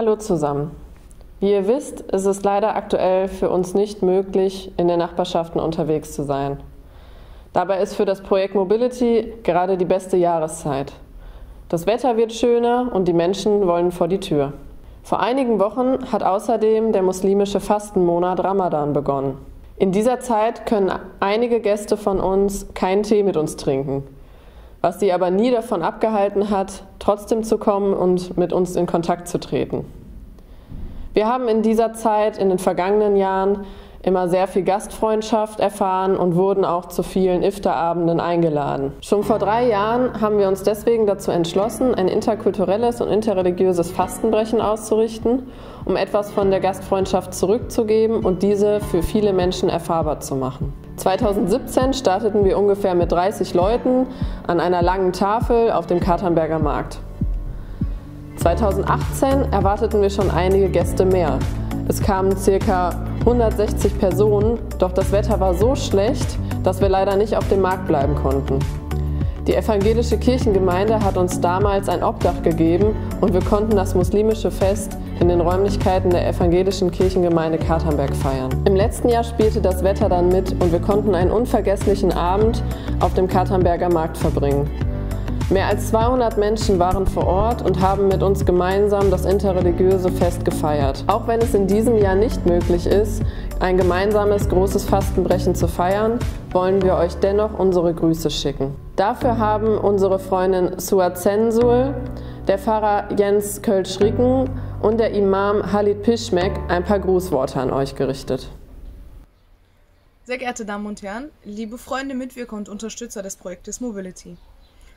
Hallo zusammen. Wie ihr wisst, ist es leider aktuell für uns nicht möglich, in den Nachbarschaften unterwegs zu sein. Dabei ist für das Projekt Mobility gerade die beste Jahreszeit. Das Wetter wird schöner und die Menschen wollen vor die Tür. Vor einigen Wochen hat außerdem der muslimische Fastenmonat Ramadan begonnen. In dieser Zeit können einige Gäste von uns keinen Tee mit uns trinken, was sie aber nie davon abgehalten hat, trotzdem zu kommen und mit uns in Kontakt zu treten. Wir haben in dieser Zeit, in den vergangenen Jahren, immer sehr viel Gastfreundschaft erfahren und wurden auch zu vielen Iftarabenden eingeladen. Schon vor drei Jahren haben wir uns deswegen dazu entschlossen, ein interkulturelles und interreligiöses Fastenbrechen auszurichten, um etwas von der Gastfreundschaft zurückzugeben und diese für viele Menschen erfahrbar zu machen. 2017 starteten wir ungefähr mit 30 Leuten an einer langen Tafel auf dem Katernberger Markt. 2018 erwarteten wir schon einige Gäste mehr. Es kamen ca. 160 Personen, doch das Wetter war so schlecht, dass wir leider nicht auf dem Markt bleiben konnten. Die evangelische Kirchengemeinde hat uns damals ein Obdach gegeben und wir konnten das muslimische Fest in den Räumlichkeiten der evangelischen Kirchengemeinde Katernberg feiern. Im letzten Jahr spielte das Wetter dann mit und wir konnten einen unvergesslichen Abend auf dem Katernberger Markt verbringen. Mehr als 200 Menschen waren vor Ort und haben mit uns gemeinsam das interreligiöse Fest gefeiert. Auch wenn es in diesem Jahr nicht möglich ist, ein gemeinsames großes Fastenbrechen zu feiern, wollen wir euch dennoch unsere Grüße schicken. Dafür haben unsere Freundin Suat Zensul, der Pfarrer Jens Kölsch-Ricken und der Imam Halid Pischmek ein paar Grußworte an euch gerichtet. Sehr geehrte Damen und Herren, liebe Freunde, Mitwirker und Unterstützer des Projektes Mobility.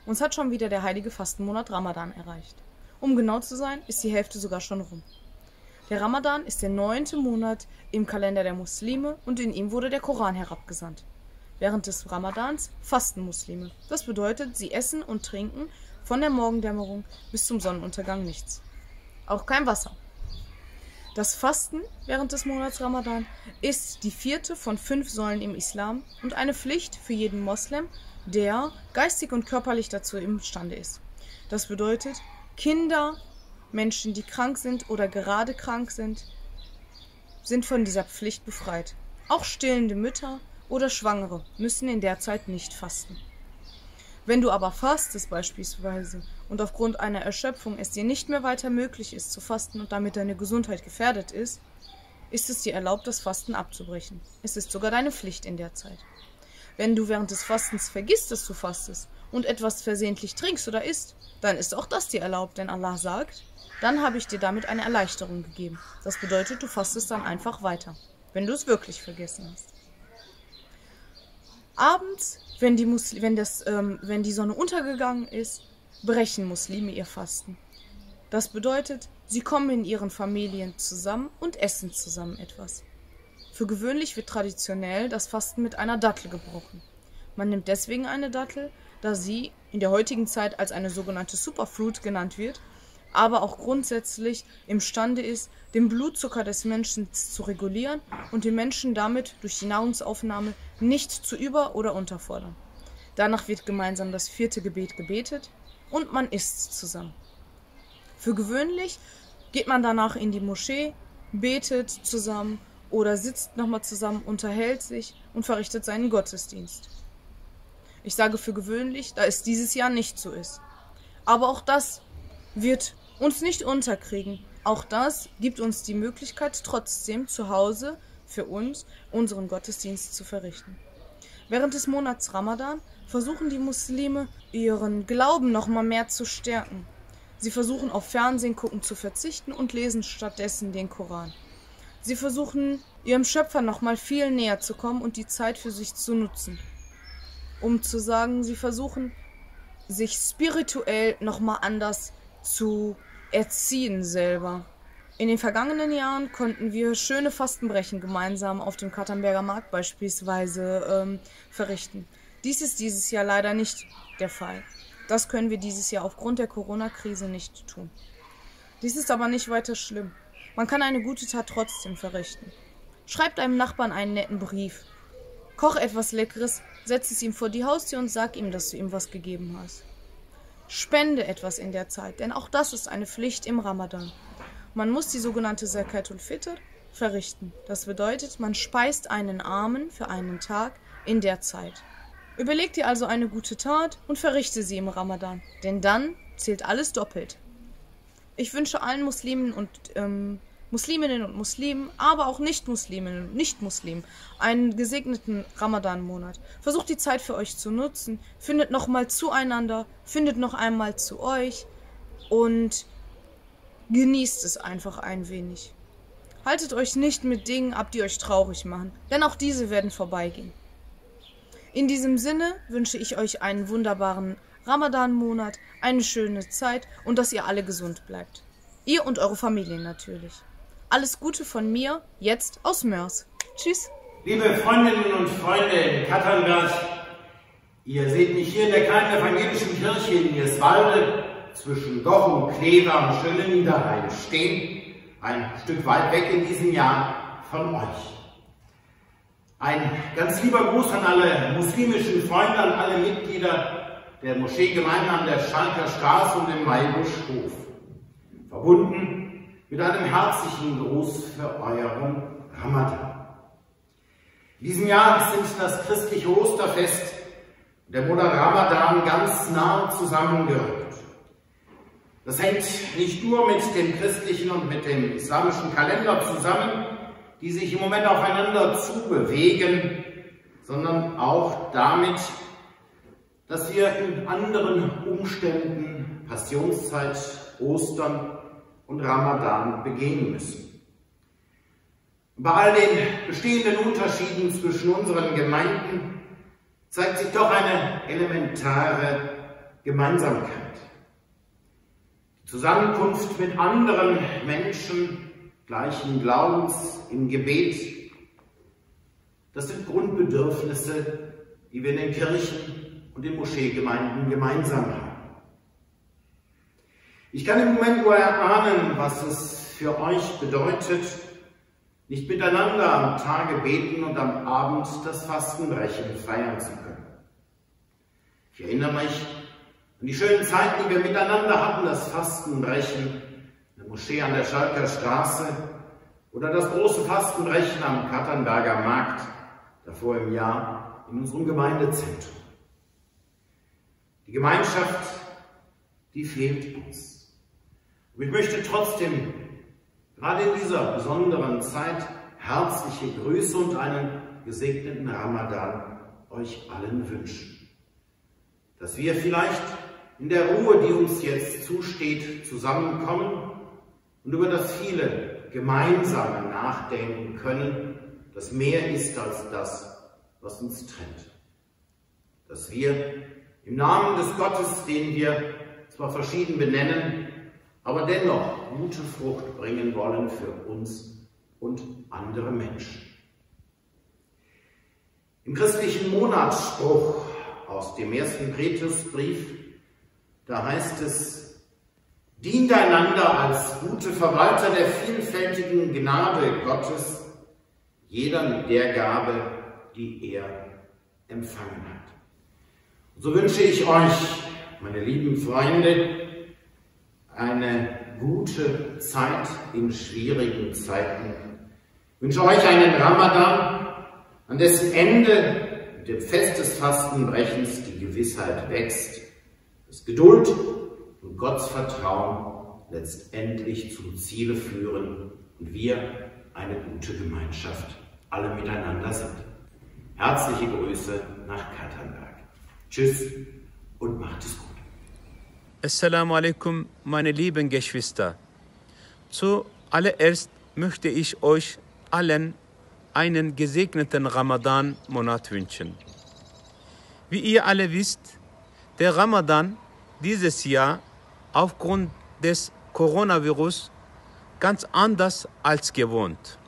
Uns hat schon wieder der heilige Fastenmonat Ramadan erreicht. Um genau zu sein, ist die Hälfte sogar schon rum. Der Ramadan ist der neunte Monat im Kalender der Muslime und in ihm wurde der Koran herabgesandt. Während des Ramadans fasten Muslime. Das bedeutet, sie essen und trinken von der Morgendämmerung bis zum Sonnenuntergang nichts. Auch kein Wasser. Das Fasten während des Monats Ramadan ist die vierte von fünf Säulen im Islam und eine Pflicht für jeden Moslem, der geistig und körperlich dazu imstande ist. Das bedeutet, Kinder, Menschen, die krank sind oder gerade krank sind, sind von dieser Pflicht befreit. Auch stillende Mütter oder Schwangere müssen in der Zeit nicht fasten. Wenn du aber fastest beispielsweise und aufgrund einer Erschöpfung es dir nicht mehr weiter möglich ist zu fasten und damit deine Gesundheit gefährdet ist, ist es dir erlaubt, das Fasten abzubrechen. Es ist sogar deine Pflicht in der Zeit. Wenn du während des Fastens vergisst, dass du fastest und etwas versehentlich trinkst oder isst, dann ist auch das dir erlaubt, denn Allah sagt, dann habe ich dir damit eine Erleichterung gegeben. Das bedeutet, du fastest dann einfach weiter, wenn du es wirklich vergessen hast. Abends, wenn die, Musli wenn das, ähm, wenn die Sonne untergegangen ist, brechen Muslime ihr Fasten. Das bedeutet, sie kommen in ihren Familien zusammen und essen zusammen etwas. Für gewöhnlich wird traditionell das Fasten mit einer Dattel gebrochen. Man nimmt deswegen eine Dattel, da sie in der heutigen Zeit als eine sogenannte Superfruit genannt wird, aber auch grundsätzlich imstande ist, den Blutzucker des Menschen zu regulieren und den Menschen damit durch die Nahrungsaufnahme nicht zu über- oder unterfordern. Danach wird gemeinsam das vierte Gebet gebetet und man isst zusammen. Für gewöhnlich geht man danach in die Moschee, betet zusammen oder sitzt nochmal zusammen, unterhält sich und verrichtet seinen Gottesdienst. Ich sage für gewöhnlich, da es dieses Jahr nicht so ist. Aber auch das wird uns nicht unterkriegen. Auch das gibt uns die Möglichkeit, trotzdem zu Hause für uns unseren Gottesdienst zu verrichten. Während des Monats Ramadan versuchen die Muslime ihren Glauben nochmal mehr zu stärken. Sie versuchen auf Fernsehen gucken zu verzichten und lesen stattdessen den Koran. Sie versuchen, ihrem Schöpfer nochmal viel näher zu kommen und die Zeit für sich zu nutzen. Um zu sagen, sie versuchen, sich spirituell nochmal anders zu erziehen selber. In den vergangenen Jahren konnten wir schöne Fastenbrechen gemeinsam auf dem Katernberger Markt beispielsweise ähm, verrichten. Dies ist dieses Jahr leider nicht der Fall. Das können wir dieses Jahr aufgrund der Corona-Krise nicht tun. Dies ist aber nicht weiter schlimm. Man kann eine gute Tat trotzdem verrichten. Schreib deinem Nachbarn einen netten Brief. Koch etwas Leckeres, setz es ihm vor die Haustür und sag ihm, dass du ihm was gegeben hast. Spende etwas in der Zeit, denn auch das ist eine Pflicht im Ramadan. Man muss die sogenannte Zakatul Fitr verrichten. Das bedeutet, man speist einen Armen für einen Tag in der Zeit. Überleg dir also eine gute Tat und verrichte sie im Ramadan, denn dann zählt alles doppelt. Ich wünsche allen Muslimen und ähm, Musliminnen und Muslimen, aber auch Nicht-Musliminnen und Nicht-Muslimen einen gesegneten Ramadan-Monat. Versucht die Zeit für euch zu nutzen, findet nochmal zueinander, findet noch einmal zu euch und genießt es einfach ein wenig. Haltet euch nicht mit Dingen ab, die euch traurig machen, denn auch diese werden vorbeigehen. In diesem Sinne wünsche ich euch einen wunderbaren Ramadan-Monat, eine schöne Zeit und dass ihr alle gesund bleibt. Ihr und eure Familien natürlich. Alles Gute von mir, jetzt aus Mörs. Tschüss. Liebe Freundinnen und Freunde in Katernberg, ihr seht mich hier in der kleinen evangelischen Kirche in Nierswalde zwischen Goch und Klever und schönen Niederrhein stehen, ein Stück weit weg in diesem Jahr von euch. Ein ganz lieber Gruß an alle muslimischen Freunde, an alle Mitglieder der Moscheegemeinde an der Schalker Straße und im Maibuschhof. Verbunden mit einem herzlichen Gruß für euren Ramadan. In diesem Jahr sind das christliche Osterfest und der Monat Ramadan ganz nah zusammengerückt. Das hängt nicht nur mit dem christlichen und mit dem islamischen Kalender zusammen, die sich im Moment aufeinander zubewegen, sondern auch damit, dass wir in anderen Umständen Passionszeit, Ostern und Ramadan begehen müssen. Bei all den bestehenden Unterschieden zwischen unseren Gemeinden zeigt sich doch eine elementare Gemeinsamkeit. Die Zusammenkunft mit anderen Menschen gleichen Glaubens im Gebet, das sind Grundbedürfnisse, die wir in den Kirchen und den Moscheegemeinden gemeinsam haben. Ich kann im Moment nur erahnen, was es für euch bedeutet, nicht miteinander am Tage beten und am Abend das Fastenbrechen feiern zu können. Ich erinnere mich an die schönen Zeiten, die wir miteinander hatten, das Fastenbrechen in der Moschee an der Schalker Straße oder das große Fastenbrechen am Katternberger Markt, davor im Jahr in unserem Gemeindezentrum. Die Gemeinschaft, die fehlt uns. Und ich möchte trotzdem gerade in dieser besonderen Zeit herzliche Grüße und einen gesegneten Ramadan euch allen wünschen. Dass wir vielleicht in der Ruhe, die uns jetzt zusteht, zusammenkommen und über das viele Gemeinsame nachdenken können, das mehr ist als das, was uns trennt. Dass wir im Namen des Gottes, den wir zwar verschieden benennen, aber dennoch gute Frucht bringen wollen für uns und andere Menschen. Im christlichen Monatsspruch aus dem ersten Petrusbrief, da heißt es, dient einander als gute Verwalter der vielfältigen Gnade Gottes, jeder mit der Gabe, die er empfangen hat. So wünsche ich euch, meine lieben Freunde, eine gute Zeit in schwierigen Zeiten. Ich wünsche euch einen Ramadan, an dessen Ende mit dem Fest des Fastenbrechens die Gewissheit wächst, dass Geduld und Gottesvertrauen letztendlich zum Ziele führen und wir eine gute Gemeinschaft alle miteinander sind. Herzliche Grüße nach Katernberg. Tschüss und macht es gut. Assalamu alaikum, meine lieben Geschwister. Zuallererst möchte ich euch allen einen gesegneten Ramadan-Monat wünschen. Wie ihr alle wisst, der Ramadan dieses Jahr aufgrund des Coronavirus ganz anders als gewohnt.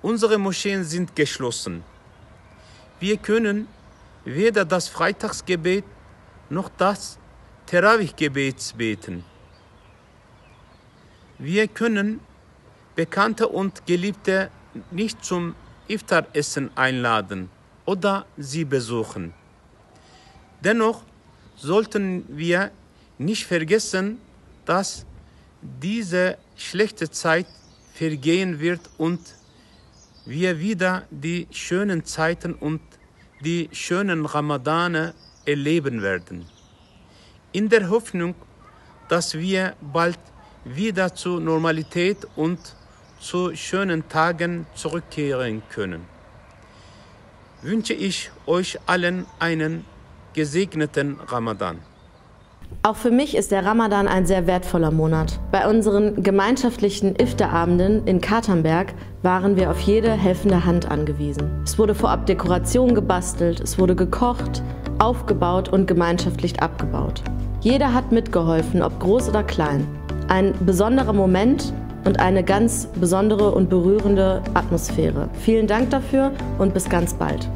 Unsere Moscheen sind geschlossen. Wir können weder das Freitagsgebet noch das Terawih-Gebets beten. Wir können Bekannte und Geliebte nicht zum Iftaressen einladen oder sie besuchen. Dennoch sollten wir nicht vergessen, dass diese schlechte Zeit vergehen wird und wir wieder die schönen Zeiten und die schönen Ramadane erleben werden. In der Hoffnung, dass wir bald wieder zur Normalität und zu schönen Tagen zurückkehren können, wünsche ich euch allen einen gesegneten Ramadan. Auch für mich ist der Ramadan ein sehr wertvoller Monat. Bei unseren gemeinschaftlichen Iftarabenden in Katernberg waren wir auf jede helfende Hand angewiesen. Es wurde vorab Dekoration gebastelt, es wurde gekocht, aufgebaut und gemeinschaftlich abgebaut. Jeder hat mitgeholfen, ob groß oder klein. Ein besonderer Moment und eine ganz besondere und berührende Atmosphäre. Vielen Dank dafür und bis ganz bald.